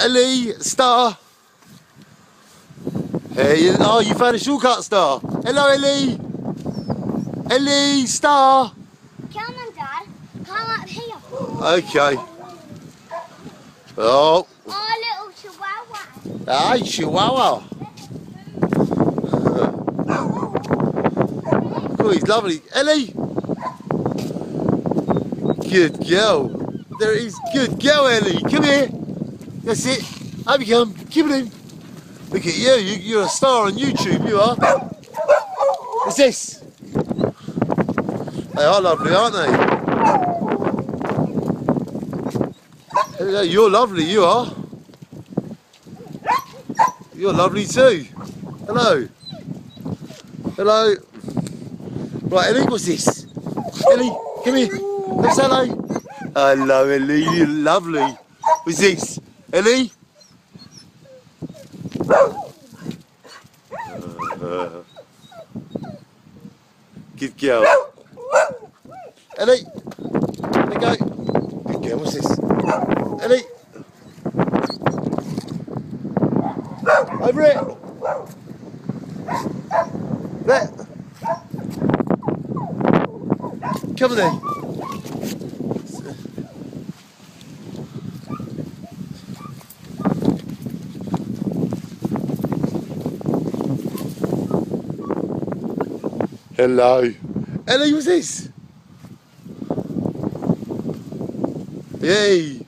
Ellie, Star. Hey, you, oh, you found a shortcut, Star. Hello, Ellie. Ellie, Star. Come on, Dad. Come up here. Okay. Oh, Oh, little chihuahua. hi, Chihuahua. Oh, he's lovely. Ellie. Good girl. There it is. Good girl, Ellie. Come here. That's it. Up you come. It in. Look at you. you. You're a star on YouTube, you are. What's this? They are lovely, aren't they? You're lovely, you are. You're lovely too. Hello. Hello. Right, Ellie, what's this? Ellie, come here. Let's hello. Hello, Ellie, you're lovely. What's this? Ellie? Uh, good girl. Ellie. There you go. Good girl, what's this? Ellie. Over it. There. Come on then. Hello. Ellie, what's this? Yay.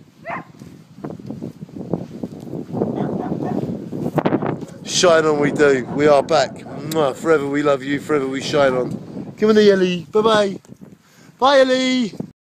Shine on we do. We are back. Mwah. Forever we love you. Forever we shine on. Come on, Ellie. Bye bye. Bye, Ellie.